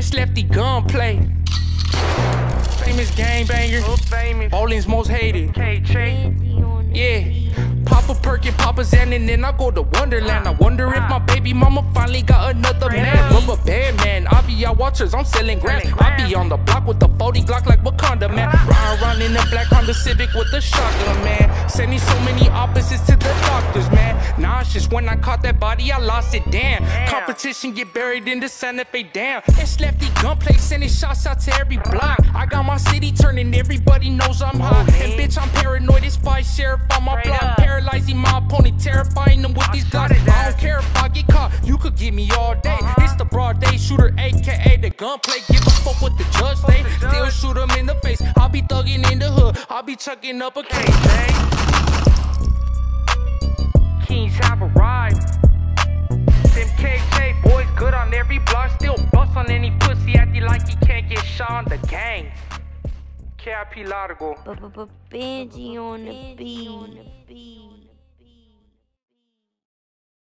It's Lefty Gunplay. Famous gangbanger. famous. Baldwin's most hated. KJ. Yeah. Pop a perk and pop a Xan and then I go to Wonderland. I wonder if my baby mama finally got another man. Rubber band man, I be out watchers, I'm selling grams. I be on the block with the 40 Glock like Wakanda man. Ride around in the black Honda Civic with the shotgun man. Sending so many opposites to the doctors man. Nauseous when I caught that body, I lost it. Damn. Competition get buried in the Santa Fe dam. It's lefty gunplay sending shots out to every block. I got my city turning, everybody knows I'm hot. And bitch, I'm paranoid. It's five sheriff on my Straight block. up. Paralyzing my opponent, terrifying them with these blocks. started I don't care if I get caught, you could get me all day. Uh-huh. It's the broad day shooter, aka the gunplay. Give a fuck what the judge say. the Still shoot him in the face. I'll be thugging in the hood, I'll be chucking up a case. KJ. Kings have arrived. Them KJ boys good on every block. Still bust on any pussy acting like he can't get shot on the gang. KIP Largo. Benji on the beat.